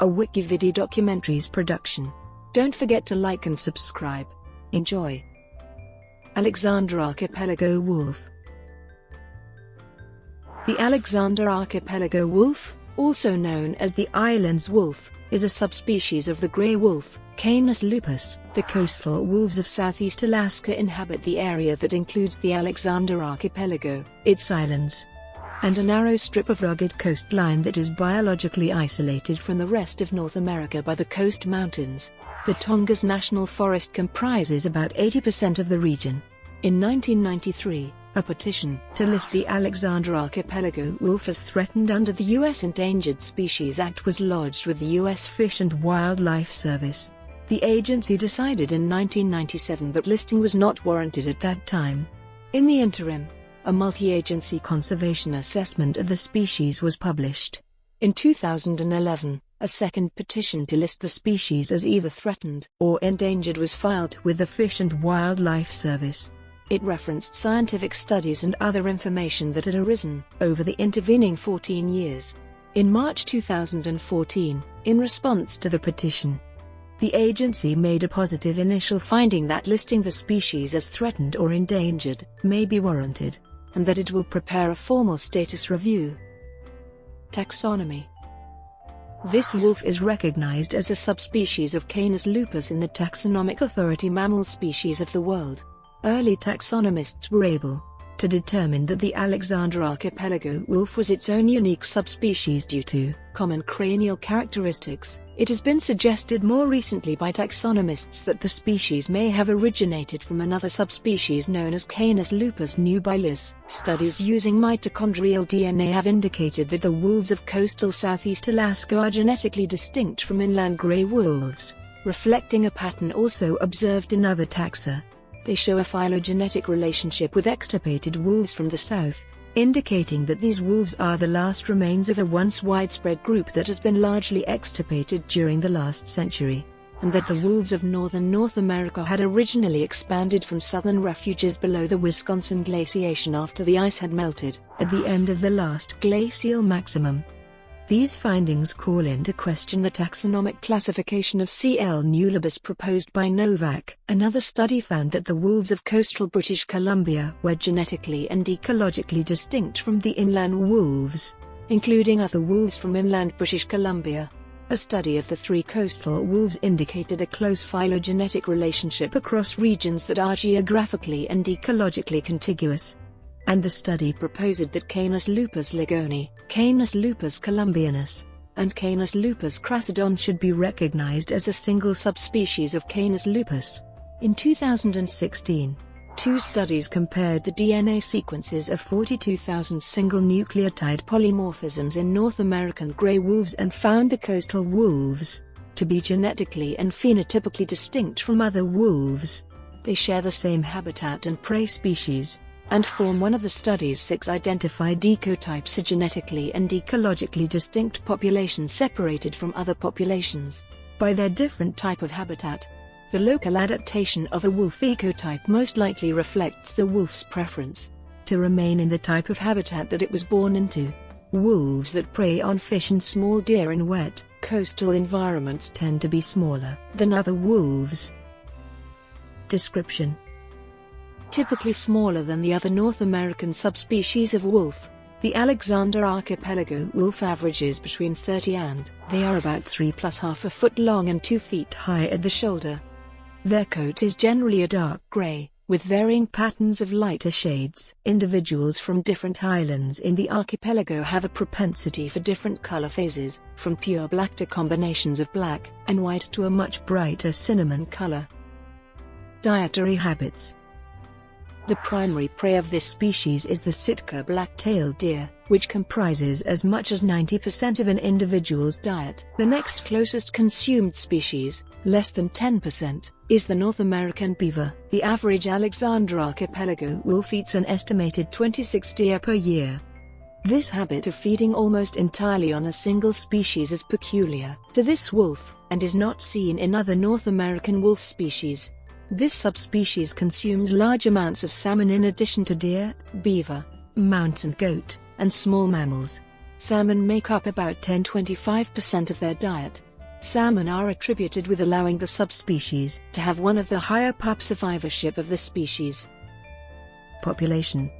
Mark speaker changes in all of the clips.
Speaker 1: a WikiVidi documentaries production. Don't forget to like and subscribe. Enjoy. Alexander Archipelago Wolf The Alexander Archipelago wolf, also known as the island's wolf, is a subspecies of the gray wolf, Canis lupus. The coastal wolves of southeast Alaska inhabit the area that includes the Alexander Archipelago, its islands, and a narrow strip of rugged coastline that is biologically isolated from the rest of North America by the coast mountains. The Tongass National Forest comprises about 80% of the region. In 1993, a petition to list the Alexander Archipelago wolf as threatened under the U.S. Endangered Species Act was lodged with the U.S. Fish and Wildlife Service. The agency decided in 1997 that listing was not warranted at that time. In the interim, a multi-agency conservation assessment of the species was published. In 2011, a second petition to list the species as either threatened or endangered was filed with the Fish and Wildlife Service. It referenced scientific studies and other information that had arisen over the intervening 14 years. In March 2014, in response to the petition, the agency made a positive initial finding that listing the species as threatened or endangered may be warranted and that it will prepare a formal status review. Taxonomy This wolf is recognized as a subspecies of Canis lupus in the Taxonomic Authority Mammal Species of the World. Early taxonomists were able to determine that the Alexander Archipelago wolf was its own unique subspecies due to common cranial characteristics. It has been suggested more recently by taxonomists that the species may have originated from another subspecies known as Canis lupus nubilus. Studies using mitochondrial DNA have indicated that the wolves of coastal southeast Alaska are genetically distinct from inland gray wolves, reflecting a pattern also observed in other taxa. They show a phylogenetic relationship with extirpated wolves from the south, indicating that these wolves are the last remains of a once widespread group that has been largely extirpated during the last century, and that the wolves of northern North America had originally expanded from southern refuges below the Wisconsin glaciation after the ice had melted at the end of the last glacial maximum. These findings call into question the taxonomic classification of C. L. nubilus proposed by Nowak. Another study found that the wolves of coastal British Columbia were genetically and ecologically distinct from the inland wolves, including other wolves from inland British Columbia. A study of the three coastal wolves indicated a close phylogenetic relationship across regions that are geographically and ecologically contiguous and the study proposed that Canis lupus ligoni, Canis lupus columbianus, and Canis lupus crassodon should be recognized as a single subspecies of Canis lupus. In 2016, two studies compared the DNA sequences of 42,000 single nucleotide polymorphisms in North American gray wolves and found the coastal wolves to be genetically and phenotypically distinct from other wolves. They share the same habitat and prey species, and form one of the study's six identified ecotypes a genetically and ecologically distinct population separated from other populations by their different type of habitat. The local adaptation of a wolf ecotype most likely reflects the wolf's preference to remain in the type of habitat that it was born into. Wolves that prey on fish and small deer in wet, coastal environments tend to be smaller than other wolves. Description typically smaller than the other North American subspecies of wolf. The Alexander Archipelago wolf averages between 30 and they are about 3 plus half a foot long and 2 feet high at the shoulder. Their coat is generally a dark gray, with varying patterns of lighter shades. Individuals from different islands in the archipelago have a propensity for different color phases, from pure black to combinations of black and white to a much brighter cinnamon color. Dietary habits the primary prey of this species is the Sitka black-tailed deer, which comprises as much as 90% of an individual's diet. The next closest consumed species, less than 10%, is the North American beaver. The average Alexander archipelago wolf eats an estimated 26 deer per year. This habit of feeding almost entirely on a single species is peculiar to this wolf, and is not seen in other North American wolf species. This subspecies consumes large amounts of salmon in addition to deer, beaver, mountain goat, and small mammals. Salmon make up about 10-25% of their diet. Salmon are attributed with allowing the subspecies to have one of the higher pup survivorship of the species.
Speaker 2: Population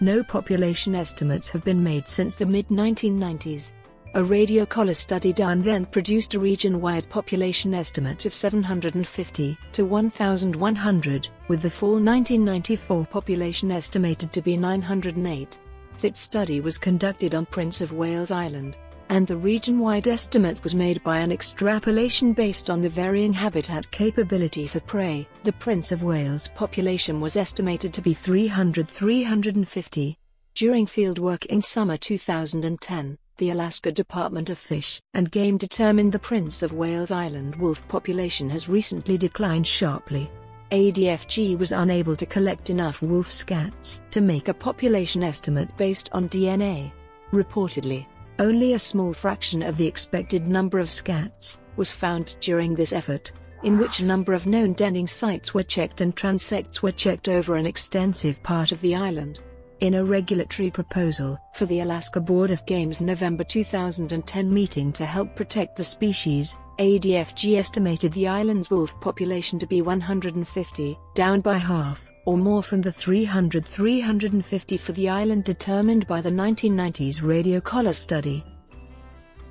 Speaker 2: No population estimates have been made since the mid-1990s. A radio collar study done then produced a region-wide population estimate of 750 to 1,100, with the fall 1994 population estimated to be 908. That study was conducted on Prince of Wales Island, and the region-wide estimate was made by an extrapolation based on the varying habitat capability for prey. The Prince of Wales population was estimated to be 300-350. During fieldwork in summer 2010, the Alaska Department of Fish and Game determined the Prince of Wales Island wolf population has recently declined sharply. ADFG was unable to collect enough wolf scats to make a population estimate based on DNA. Reportedly, only a small fraction of the expected number of scats was found during this effort, in which a number of known denning sites were checked and transects were checked over an extensive part of the island. In a regulatory proposal for the Alaska Board of Game's November 2010 meeting to help protect the species, ADFG estimated the island's wolf population to be 150, down by half or more from the 300-350 for the island determined by the 1990s radio collar study.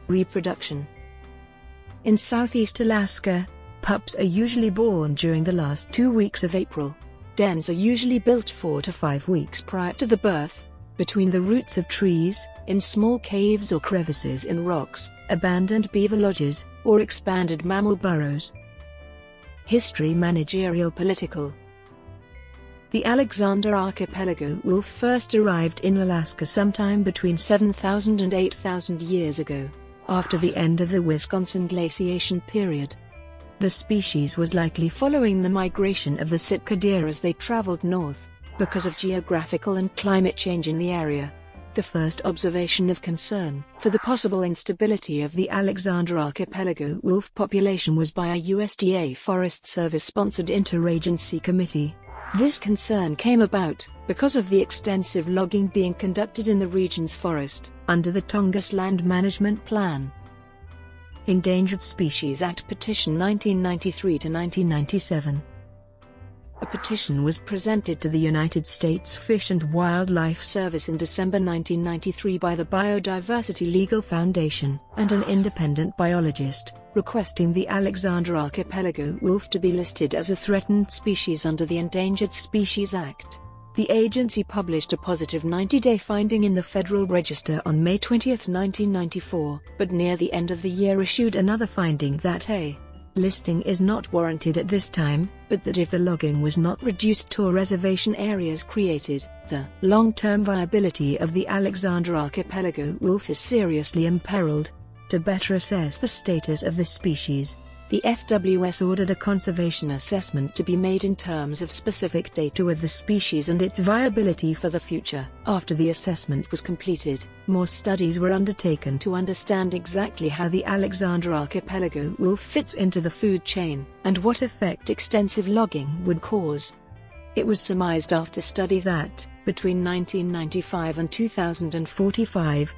Speaker 2: Reproduction In southeast Alaska, pups are usually born during the last two weeks of April. Dens are usually built four to five weeks prior to the birth, between the roots of trees, in small caves or crevices in rocks, abandoned beaver lodges, or expanded mammal burrows. History Managerial Political The Alexander Archipelago wolf first arrived in Alaska sometime between 7,000 and 8,000 years ago, after the end of the Wisconsin glaciation period. The species was likely following the migration of the Sitka deer as they traveled north, because of geographical and climate change in the area. The first observation of concern for the possible instability of the Alexander Archipelago wolf population was by a USDA Forest Service-sponsored interagency committee. This concern came about because of the extensive logging being conducted in the region's forest under the Tongass Land Management Plan. Endangered Species Act Petition 1993 to 1997. A petition was presented to the United States Fish and Wildlife Service in December 1993 by the Biodiversity Legal Foundation and an independent biologist, requesting the Alexander Archipelago wolf to be listed as a threatened species under the Endangered Species Act. The agency published a positive 90-day finding in the Federal Register on May 20, 1994, but near the end of the year issued another finding that a listing is not warranted at this time, but that if the logging was not reduced to reservation areas created, the long-term viability of the Alexander Archipelago wolf is seriously imperiled. To better assess the status of the species, the FWS ordered a conservation assessment to be made in terms of specific data of the species and its viability for the future. After the assessment was completed, more studies were undertaken to understand exactly how the Alexander Archipelago wolf fits into the food chain, and what effect extensive logging would cause. It was surmised after study that, between 1995 and 2045,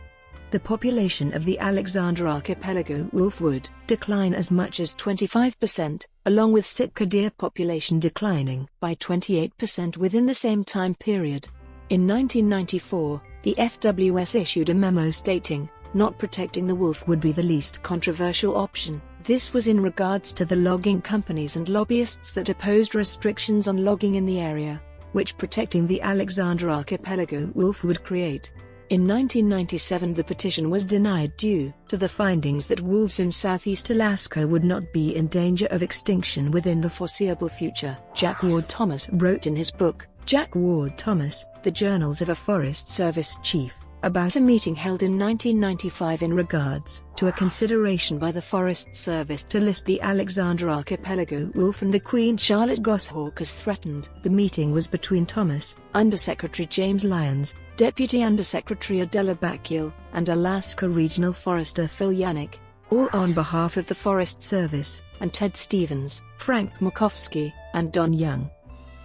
Speaker 2: the population of the Alexander Archipelago wolf would decline as much as 25%, along with Sitka deer population declining by 28% within the same time period. In 1994, the FWS issued a memo stating, not protecting the wolf would be the least controversial option. This was in regards to the logging companies and lobbyists that opposed restrictions on logging in the area, which protecting the Alexander Archipelago wolf would create. In 1997 the petition was denied due to the findings that wolves in southeast Alaska would not be in danger of extinction within the foreseeable future. Jack Ward Thomas wrote in his book, Jack Ward Thomas, The Journals of a Forest Service Chief, about a meeting held in 1995 in regards to a consideration by the Forest Service to list the Alexander Archipelago wolf and the Queen Charlotte goshawk as threatened. The meeting was between Thomas, Undersecretary James Lyons, Deputy Undersecretary Adela Backiel, and Alaska Regional Forester Phil Janik, all on behalf of the Forest Service, and Ted Stevens, Frank Murkowski, and Don Young.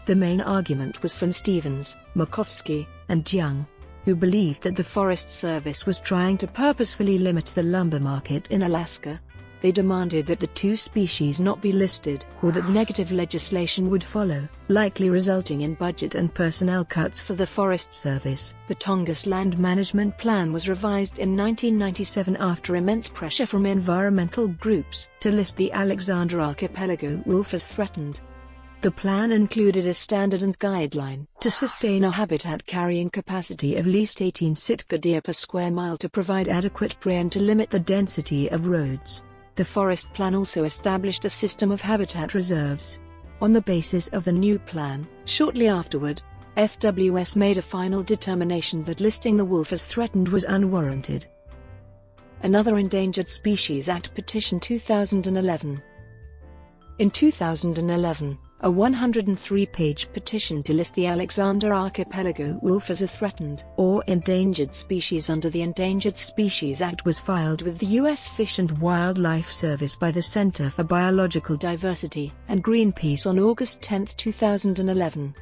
Speaker 2: The main argument was from Stevens, Murkowski, and Young who believed that the Forest Service was trying to purposefully limit the lumber market in Alaska. They demanded that the two species not be listed, or that negative legislation would follow, likely resulting in budget and personnel cuts for the Forest Service. The Tongass Land Management Plan was revised in 1997 after immense pressure from environmental groups to list the Alexander Archipelago wolf as threatened. The plan included a standard and guideline to sustain a habitat carrying capacity of least 18 Sitka deer per square mile to provide adequate prey and to limit the density of roads. The forest plan also established a system of habitat reserves. On the basis of the new plan, shortly afterward, FWS made a final determination that listing the wolf as threatened was unwarranted. Another Endangered Species Act Petition 2011 In 2011, a 103-page petition to list the Alexander Archipelago wolf as a threatened or endangered species under the Endangered Species Act was filed with the U.S. Fish and Wildlife Service by the Center for Biological Diversity and Greenpeace on August 10, 2011.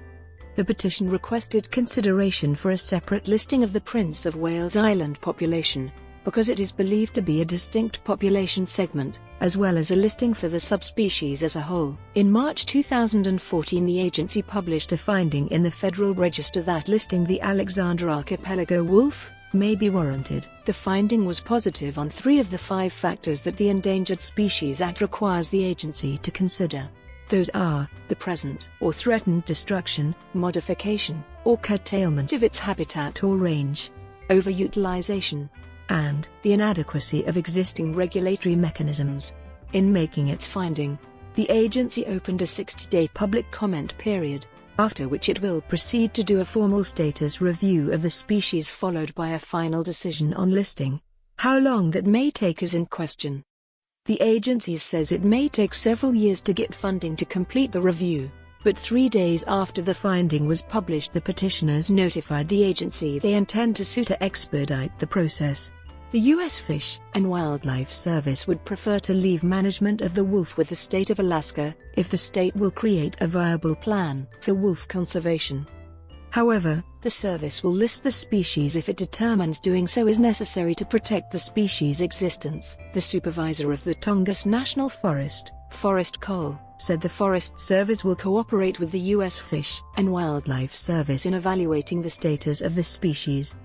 Speaker 2: The petition requested consideration for a separate listing of the Prince of Wales Island population, because it is believed to be a distinct population segment, as well as a listing for the subspecies as a whole. In March 2014 the agency published a finding in the Federal Register that listing the Alexander Archipelago wolf may be warranted. The finding was positive on three of the five factors that the Endangered Species Act requires the agency to consider. Those are, the present or threatened destruction, modification, or curtailment of its habitat or range, overutilization, and the inadequacy of existing regulatory mechanisms. In making its finding, the agency opened a 60-day public comment period, after which it will proceed to do a formal status review of the species followed by a final decision on listing. How long that may take is in question. The agency says it may take several years to get funding to complete the review, but three days after the finding was published the petitioners notified the agency they intend to sue to expedite the process. The U.S. Fish and Wildlife Service would prefer to leave management of the wolf with the state of Alaska, if the state will create a viable plan for wolf conservation. However, the service will list the species if it determines doing so is necessary to protect the species' existence. The supervisor of the Tongass National Forest, Forrest Cole, said the Forest Service will cooperate with the U.S. Fish and Wildlife Service in evaluating the status of the species.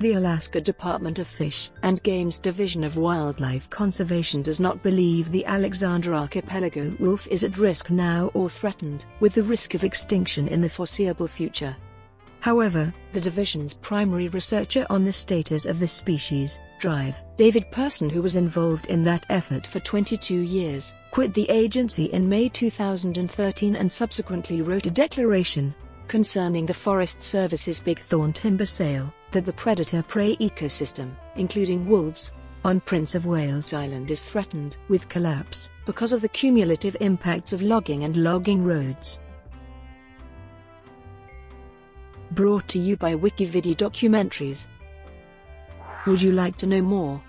Speaker 2: The Alaska Department of Fish and Game's Division of Wildlife Conservation does not believe the Alexander Archipelago wolf is at risk now or threatened with the risk of extinction in the foreseeable future. However, the division's primary researcher on the status of the species, Drive, David Person who was involved in that effort for 22 years, quit the agency in May 2013 and subsequently wrote a declaration concerning the Forest Service's Big Thorne timber sale that the predator-prey ecosystem, including wolves, on Prince of Wales Island is threatened with collapse because of the cumulative impacts of logging and logging roads. Brought to you by WikiVidi Documentaries. Would you like to know more?